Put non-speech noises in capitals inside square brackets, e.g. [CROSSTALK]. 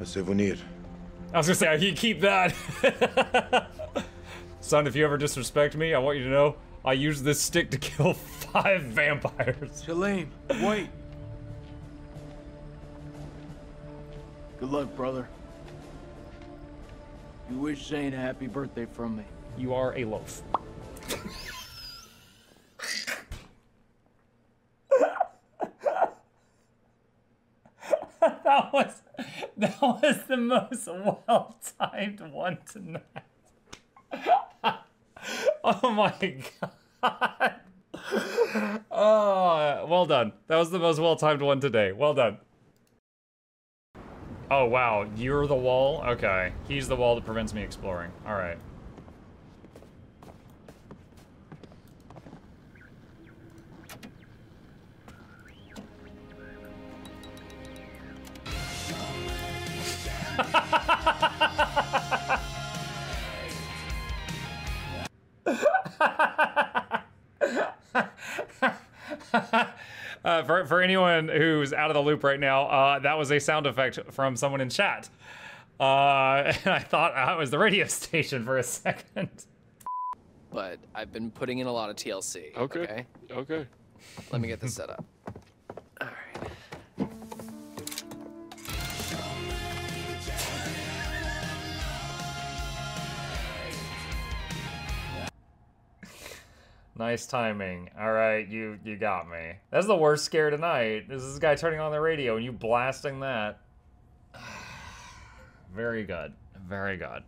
A souvenir. I was gonna say, you keep that. [LAUGHS] Son, if you ever disrespect me, I want you to know I used this stick to kill [LAUGHS] five vampires. Shalem, wait. Good luck, brother. You wish Zane a happy birthday from me. You are a loaf. [LAUGHS] that was that was the most well-timed one tonight. [LAUGHS] oh my god. Oh, well done. That was the most well-timed one today. Well done. Oh wow, you're the wall? Okay. He's the wall that prevents me exploring. Alright. [LAUGHS] Uh, for, for anyone who's out of the loop right now, uh, that was a sound effect from someone in chat. Uh, [LAUGHS] and I thought I was the radio [LAUGHS] station for a second. But I've been putting in a lot of TLC. Okay. Okay. Okay. Let me get this set up. Nice timing. All right, you you got me. That's the worst scare tonight. This is this guy turning on the radio and you blasting that? [SIGHS] Very good. Very good.